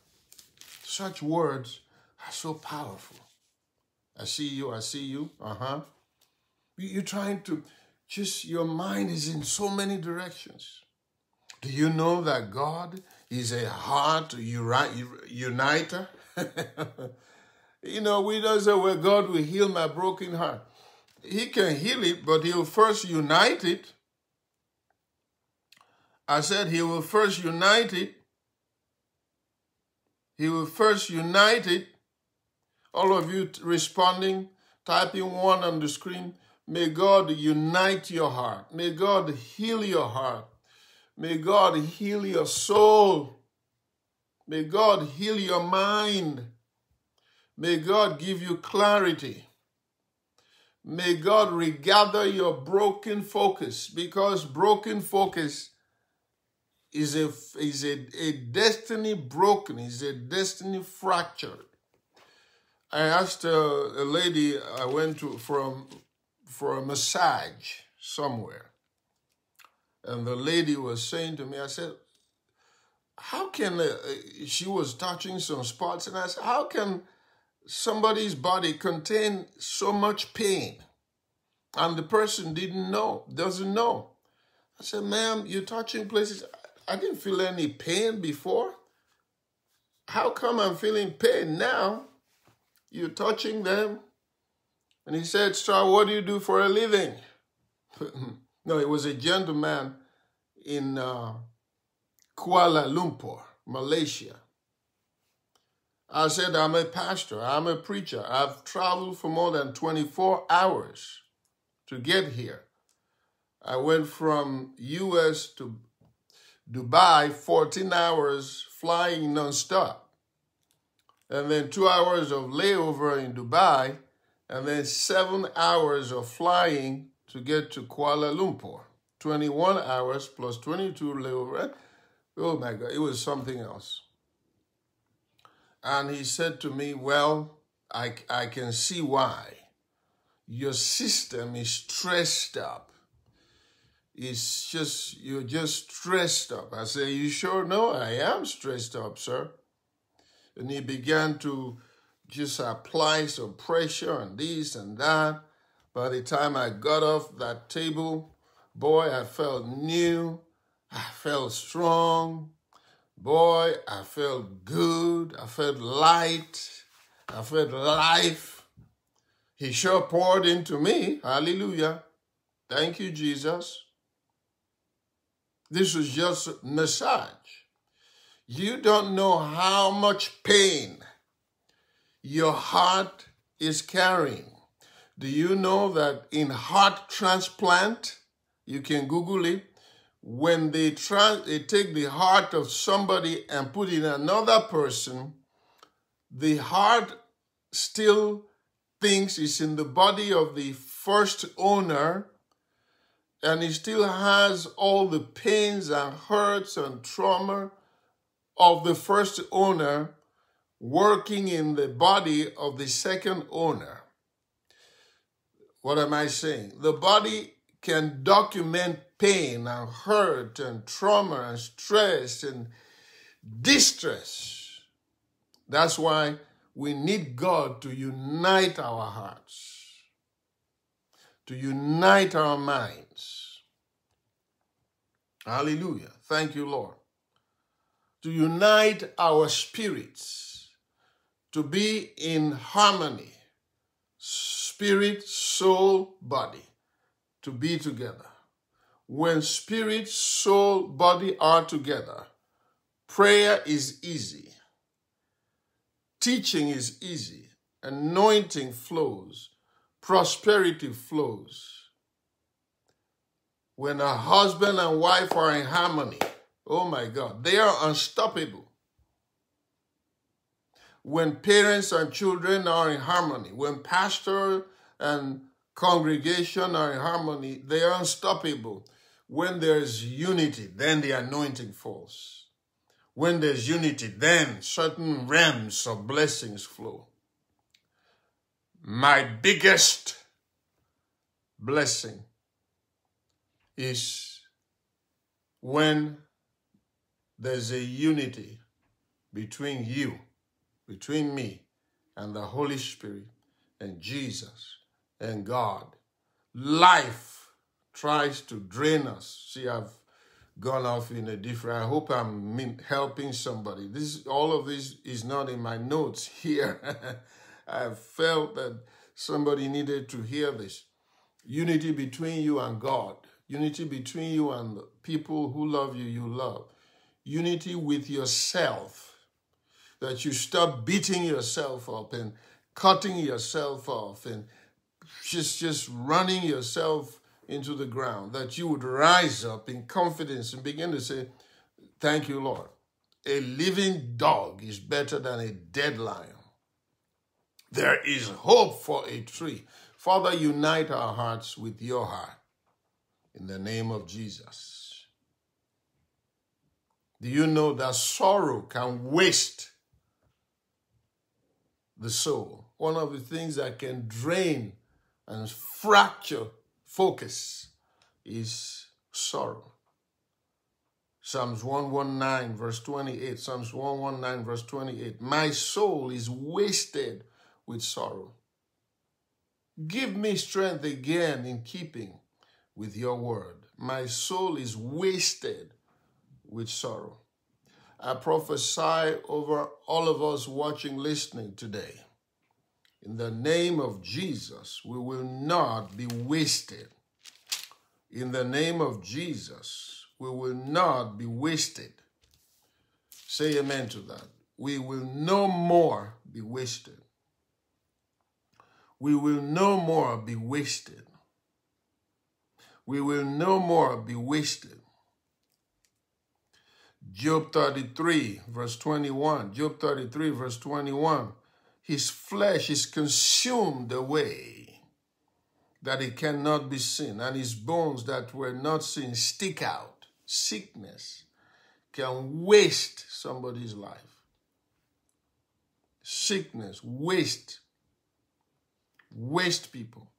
Such words are so powerful. I see you, I see you. Uh-huh. You're trying to just your mind is in so many directions. Do you know that God is a heart uniter? (laughs) you know, we don't say, well, God will heal my broken heart. He can heal it, but he'll first unite it. I said he will first unite it. He will first unite it. All of you responding, typing one on the screen. May God unite your heart. May God heal your heart. May God heal your soul. May God heal your mind. May God give you clarity. May God regather your broken focus because broken focus is a is a, a destiny broken, is a destiny fractured. I asked a, a lady I went to from for a massage somewhere. And the lady was saying to me, I said, how can, uh, she was touching some spots, and I said, how can somebody's body contain so much pain? And the person didn't know, doesn't know. I said, ma'am, you're touching places. I didn't feel any pain before. How come I'm feeling pain now? You're touching them. And he said, Sir, what do you do for a living? (laughs) no, it was a gentleman in uh, Kuala Lumpur, Malaysia. I said, I'm a pastor, I'm a preacher. I've traveled for more than 24 hours to get here. I went from US to Dubai, 14 hours flying nonstop. And then two hours of layover in Dubai, and then seven hours of flying to get to Kuala Lumpur. 21 hours plus 22 layover. Oh my God, it was something else. And he said to me, Well, I, I can see why. Your system is stressed up. It's just, you're just stressed up. I said, You sure? No, I am stressed up, sir. And he began to just apply some pressure and this and that. By the time I got off that table, boy, I felt new. I felt strong. Boy, I felt good. I felt light. I felt life. He sure poured into me. Hallelujah. Thank you, Jesus. This was just massage. You don't know how much pain your heart is carrying. Do you know that in heart transplant, you can Google it, when they try they take the heart of somebody and put in another person the heart still thinks it's in the body of the first owner and it still has all the pains and hurts and trauma of the first owner working in the body of the second owner. What am I saying? The body can document pain and hurt and trauma and stress and distress. That's why we need God to unite our hearts, to unite our minds. Hallelujah. Thank you, Lord. To unite our spirits, to be in harmony, spirit, soul, body, to be together. When spirit, soul, body are together, prayer is easy, teaching is easy, anointing flows, prosperity flows. When a husband and wife are in harmony, oh my God, they are unstoppable. When parents and children are in harmony, when pastor and congregation are in harmony, they are unstoppable. When there's unity, then the anointing falls. When there's unity, then certain realms of blessings flow. My biggest blessing is when there's a unity between you, between me, and the Holy Spirit, and Jesus, and God. Life tries to drain us. See, I've gone off in a different. I hope I'm helping somebody. This, all of this is not in my notes (laughs) here. I felt that somebody needed to hear this. Unity between you and God. Unity between you and people who love you, you love. Unity with yourself. That you stop beating yourself up and cutting yourself off and just, just running yourself into the ground, that you would rise up in confidence and begin to say, Thank you, Lord. A living dog is better than a dead lion. There is hope for a tree. Father, unite our hearts with your heart in the name of Jesus. Do you know that sorrow can waste the soul? One of the things that can drain and fracture focus is sorrow. Psalms 119, verse 28. Psalms 119, verse 28. My soul is wasted with sorrow. Give me strength again in keeping with your word. My soul is wasted with sorrow. I prophesy over all of us watching, listening today in the name of Jesus, we will not be wasted. In the name of Jesus, we will not be wasted. Say amen to that. We will no more be wasted. We will no more be wasted. We will no more be wasted. Job 33, verse 21. Job 33, verse 21 his flesh is consumed away that it cannot be seen, and his bones that were not seen stick out. Sickness can waste somebody's life. Sickness, waste, waste people.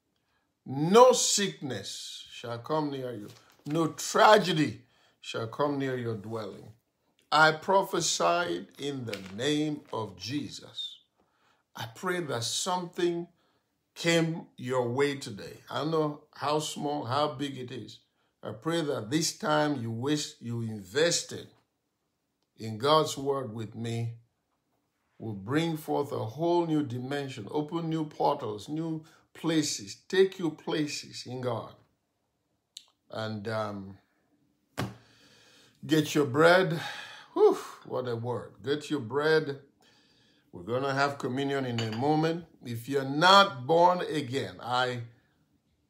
No sickness shall come near you, no tragedy shall come near your dwelling. I prophesied in the name of Jesus I pray that something came your way today. I don't know how small, how big it is. I pray that this time you wish you invested in God's word with me will bring forth a whole new dimension, open new portals, new places, take you places in God. And um, get your bread. Whew, what a word. Get your bread we're going to have communion in a moment. If you're not born again, I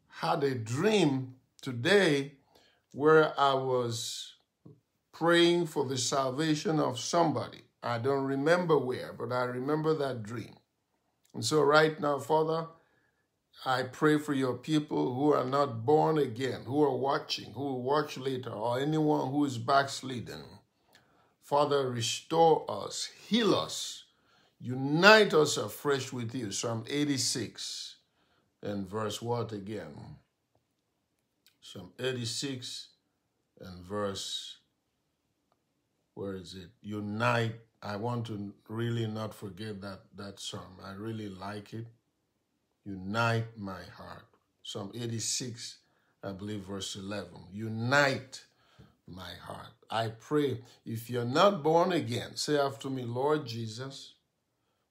had a dream today where I was praying for the salvation of somebody. I don't remember where, but I remember that dream. And so, right now, Father, I pray for your people who are not born again, who are watching, who will watch later, or anyone who is backslidden. Father, restore us, heal us, Unite us afresh with you. Psalm 86 and verse what again? Psalm 86 and verse, where is it? Unite. I want to really not forget that, that psalm. I really like it. Unite my heart. Psalm 86, I believe, verse 11. Unite my heart. I pray if you're not born again, say after me, Lord Jesus,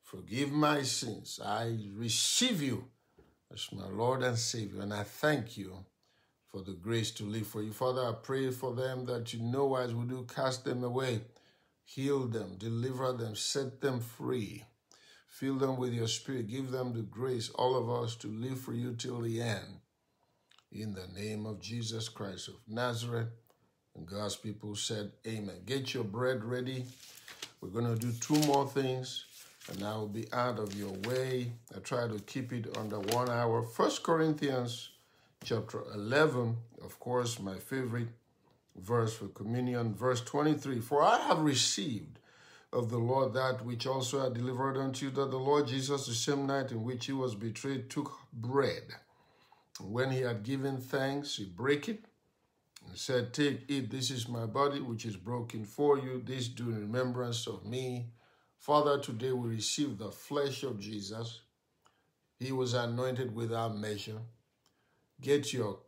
forgive my sins. I receive you as my Lord and Savior, and I thank you for the grace to live for you. Father, I pray for them that you know as we do, cast them away, heal them, deliver them, set them free. Fill them with your spirit. Give them the grace, all of us, to live for you till the end. In the name of Jesus Christ of Nazareth. And God's people said, Amen. Get your bread ready. We're going to do two more things, and I will be out of your way. I try to keep it under one hour. First Corinthians chapter 11, of course, my favorite verse for communion, verse 23. For I have received of the Lord that which also I delivered unto you, that the Lord Jesus, the same night in which he was betrayed, took bread. when he had given thanks, he brake it said, Take, eat, this is my body, which is broken for you. This do in remembrance of me. Father, today we receive the flesh of Jesus. He was anointed without measure. Get your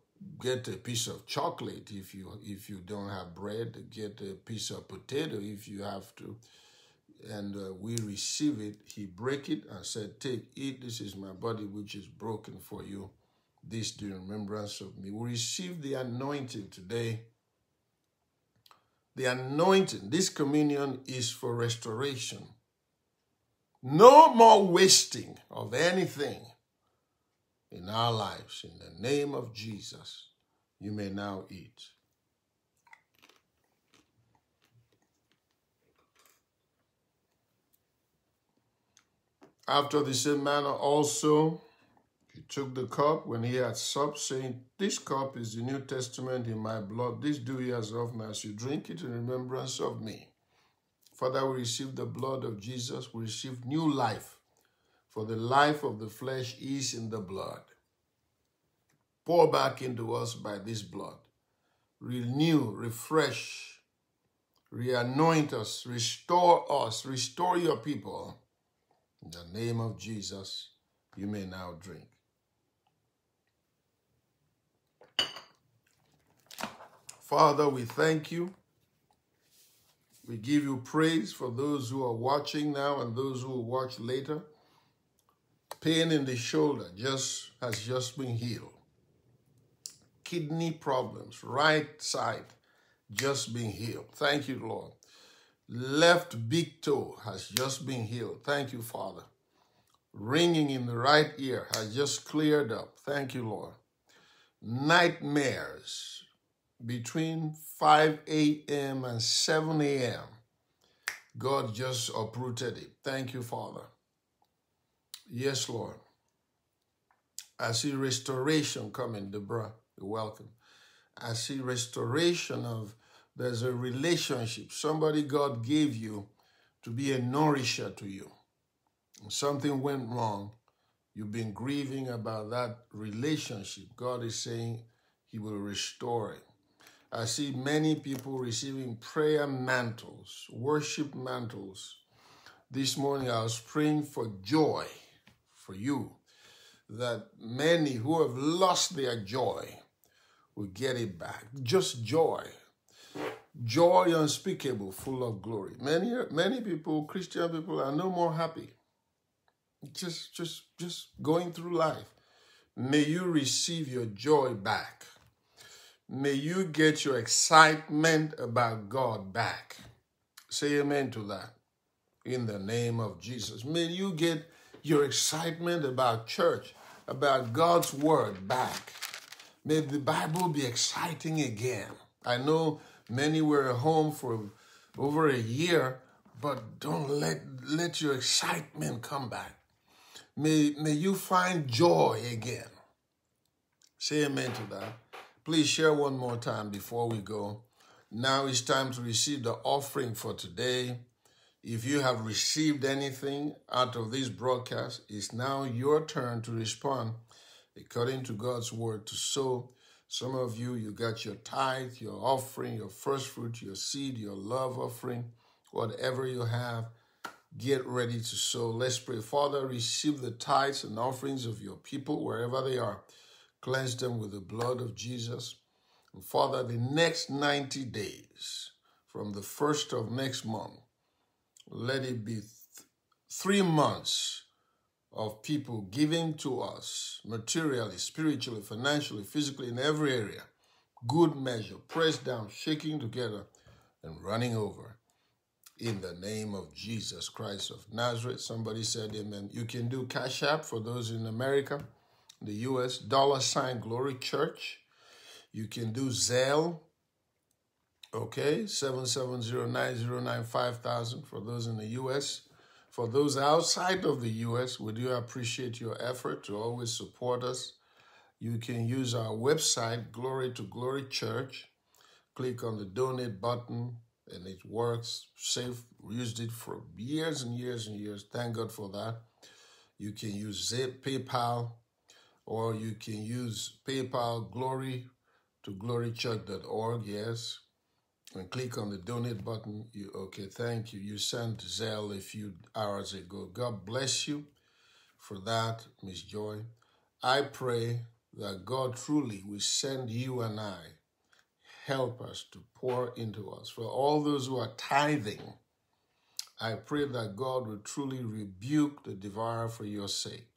get a piece of chocolate if you if you don't have bread. Get a piece of potato if you have to. And uh, we receive it. He break it and said, "Take, eat. This is my body, which is broken for you. This do remembrance of me." We receive the anointing today. The anointing, this communion is for restoration. No more wasting of anything in our lives. In the name of Jesus, you may now eat. After the same manner also, he took the cup when he had supped, saying, This cup is the New Testament in my blood. This do ye as often as you drink it in remembrance of me. Father, we receive the blood of Jesus. We receive new life for the life of the flesh is in the blood. Pour back into us by this blood. Renew, refresh, reanoint us, restore us, restore your people. In the name of Jesus, you may now drink. Father, we thank you. We give you praise for those who are watching now and those who will watch later pain in the shoulder just has just been healed. Kidney problems, right side, just been healed. Thank you, Lord. Left big toe has just been healed. Thank you, Father. Ringing in the right ear has just cleared up. Thank you, Lord. Nightmares between 5 a.m. and 7 a.m. God just uprooted it. Thank you, Father. Yes, Lord. I see restoration coming, Deborah. You're welcome. I see restoration of there's a relationship. Somebody God gave you to be a nourisher to you. Something went wrong. You've been grieving about that relationship. God is saying He will restore it. I see many people receiving prayer mantles, worship mantles. This morning I was praying for joy for you that many who have lost their joy will get it back. Just joy. Joy unspeakable, full of glory. Many many people, Christian people, are no more happy. Just just just going through life. May you receive your joy back. May you get your excitement about God back. Say amen to that. In the name of Jesus. May you get your excitement about church, about God's word back. May the Bible be exciting again. I know many were at home for over a year, but don't let, let your excitement come back. May, may you find joy again. Say amen to that. Please share one more time before we go. Now it's time to receive the offering for today. If you have received anything out of this broadcast, it's now your turn to respond according to God's word to sow. Some of you, you got your tithe, your offering, your first fruit, your seed, your love offering, whatever you have, get ready to sow. Let's pray. Father, receive the tithes and offerings of your people wherever they are. Cleanse them with the blood of Jesus. And Father, the next 90 days from the first of next month, let it be th- three months of people giving to us materially, spiritually, financially, physically, in every area. Good measure, pressed down, shaking together, and running over. In the name of Jesus Christ of Nazareth. Somebody said, Amen. You can do Cash App for those in America, the US, dollar sign Glory Church. You can do Zelle, okay, 7709095,000 for those in the US. For those outside of the US, we do appreciate your effort to always support us. You can use our website, Glory to Glory Church. Click on the donate button and it works. Safe used it for years and years and years. Thank God for that. You can use Zip, PayPal, or you can use PayPal Glory to glorychurch.org. Yes, and click on the donate button. You okay? Thank you. You sent Zelle a few hours ago. God bless you for that, Miss Joy. I pray that God truly will send you and I help us to pour into us. For all those who are tithing, I pray that God will truly rebuke the devourer for your sake.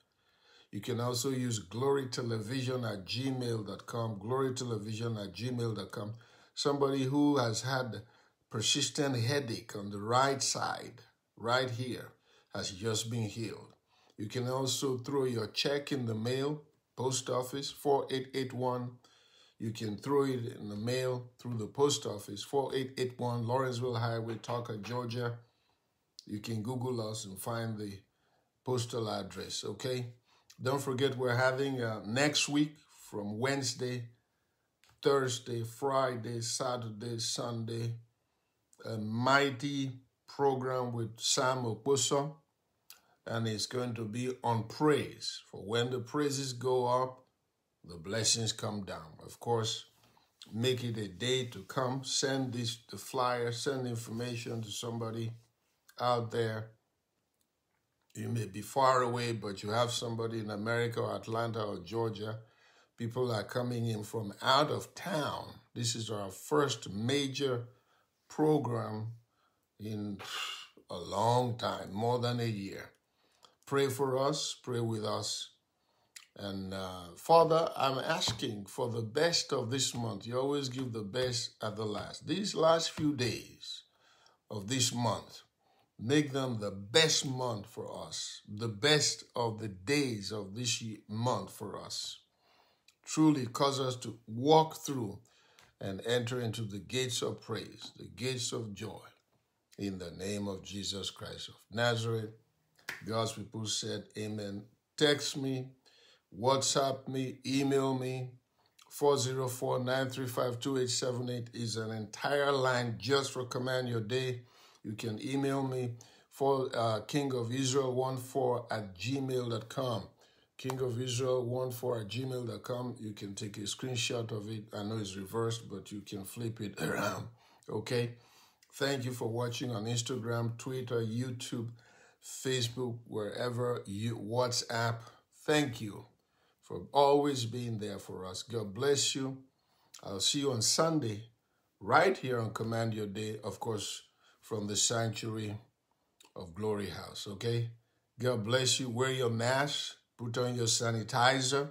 You can also use glorytelevision at gmail.com, glorytelevision at gmail.com. Somebody who has had persistent headache on the right side, right here, has just been healed. You can also throw your check in the mail, post office 4881 you can throw it in the mail through the post office, 4881 Lawrenceville Highway, Tucker, Georgia. You can Google us and find the postal address, okay? Don't forget we're having uh, next week from Wednesday, Thursday, Friday, Saturday, Sunday, a mighty program with Sam Oposo, and it's going to be on praise. For when the praises go up, the blessings come down. Of course, make it a day to come. Send this the flyer, send information to somebody out there. You may be far away, but you have somebody in America or Atlanta or Georgia. People are coming in from out of town. This is our first major program in a long time, more than a year. Pray for us, pray with us and uh, Father, I'm asking for the best of this month. You always give the best at the last. These last few days of this month, make them the best month for us, the best of the days of this month for us. Truly cause us to walk through and enter into the gates of praise, the gates of joy, in the name of Jesus Christ of Nazareth. God's people said, Amen. Text me WhatsApp me, email me. 404-935-2878 is an entire line just for Command Your Day. You can email me for uh, King of Israel 14 at gmail.com. King of Israel 14 at gmail.com. You can take a screenshot of it. I know it's reversed, but you can flip it (laughs) around. Okay. Thank you for watching on Instagram, Twitter, YouTube, Facebook, wherever you WhatsApp. Thank you for always being there for us. God bless you. I'll see you on Sunday, right here on Command Your Day, of course, from the Sanctuary of Glory House, okay? God bless you. Wear your mask, put on your sanitizer,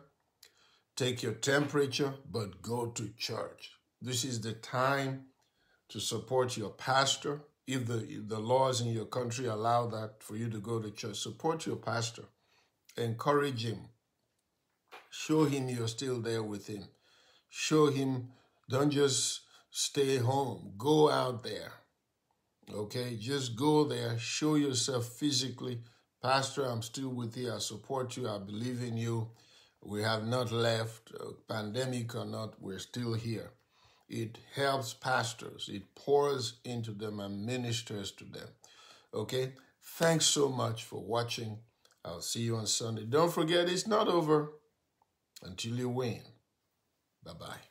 take your temperature, but go to church. This is the time to support your pastor. If the, if the laws in your country allow that for you to go to church, support your pastor. Encourage him Show him you're still there with him. Show him, don't just stay home. Go out there. Okay? Just go there. Show yourself physically. Pastor, I'm still with you. I support you. I believe in you. We have not left, uh, pandemic or not, we're still here. It helps pastors, it pours into them and ministers to them. Okay? Thanks so much for watching. I'll see you on Sunday. Don't forget, it's not over until you win. Bye bye.